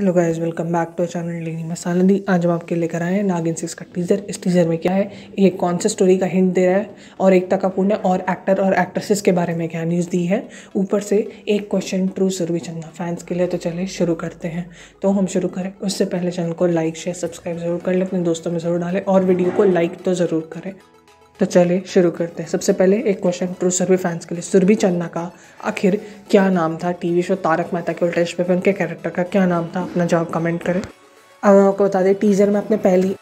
Hello guys welcome back to channel लेनी मसालंदी आज हम आपके लेकर आए हैं नागिन सिक्स का टीज़र इस टीज़र में क्या है? ये कौन सा स्टोरी का हिंट दे रहा है? और एकता कपूर ने और एक्टर और एक्ट्रेसेस के बारे में क्या न्यूज़ दी है? ऊपर से एक क्वेश्चन ट्रू सुरभि चंदा फैंस के लिए तो चले शुरू करते हैं। तो हम शुरू करें। उससे पहले चैनल को लाइक शेयर सब्सक्राइब ज़रूर कर लें। अपने दोस्तों में ज़रूर डालें। और वीडियो को लाइक तो ज़रूर करें। तो चलिए शुरू करते हैं। सबसे पहले एक क्वेश्चन ट्रू सुरभि फैंस के लिए। सुरभि चन्ना का आखिर क्या नाम था टीवी शो तारक मेहता के उल्टा पे उनके कैरेक्टर का क्या नाम था? अपना जवाब कमेंट करें। अब हम आपको बता दें टीज़र में अपने पहली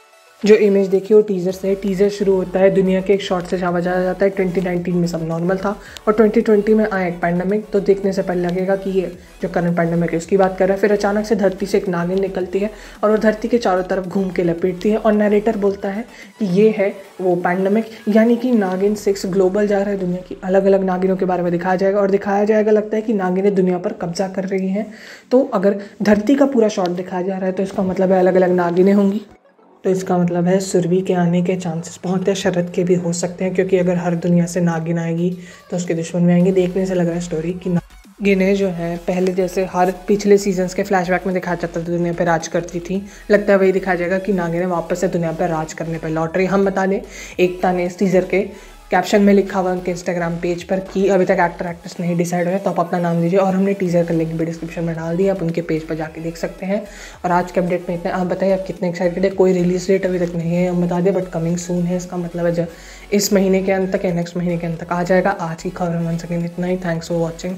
जो इमेज देखी वो टीज़र से टीज़र शुरू होता है, दुनिया के एक शॉट से जहाँ बजाया जाता है 2019 में सब नॉर्मल था। और 2020 में आया एक पैंडमिक तो देखने से पहले लगेगा कि ये जो करंट पैंडमिक है, उसकी बात कर रहा है। फिर अचानक से धरती से एक नागिन निकलती है और वो धरती के चारों तरफ़ घूम के लपेटती है और नरेटर बोलता है कि ये है वो पैंडमिक यानी कि नागिन सिक्स ग्लोबल जा रहा है, दुनिया की अलग अलग नागिनों के बारे में दिखाया जाएगा। और दिखाया जाएगा, लगता है कि नागिनें दुनिया पर कब्जा कर रही हैं। तो अगर धरती का पूरा शॉट दिखाया जा रहा है तो इसका मतलब है अलग अलग नागिनें होंगी। तो इसका मतलब है सुरभि के आने के चांसेस बहुत है, शरद के भी हो सकते हैं, क्योंकि अगर हर दुनिया से नागिन आएगी तो उसके दुश्मन में आएँगे। देखने से लग रहा है स्टोरी कि गिने जो है, पहले जैसे हर पिछले सीजन्स के फ्लैशबैक में दिखाया जाता था, दुनिया पर राज करती थी। लगता है वही दिखाया जाएगा कि नागिने वापस से दुनिया पर राज करने पर लॉटरी हम बता दें, एकता ने इस टीज़र के कैप्शन में लिखा हुआ उनके इंस्टाग्राम पेज पर कि अभी तक एक्टर एक्ट्रेस नहीं डिसाइड हुए तो आप अपना नाम दीजिए और हमने टीज़र का लिंक भी डिस्क्रिप्शन में डाल दिया, आप उनके पेज पर जाके देख सकते हैं। और आज के अपडेट में इतने, आप बताइए आप कितने एक्साइटेड है? कोई रिलीज़ डेट अभी तक नहीं है, हम बता दें बट कमिंग सून है इसका मतलब है, जब इस महीने के अंत तक या नेक्स्ट महीने के अंत तक आ जाएगा, आज की खबर वन सेकेंड इतना ही। Thanks for watching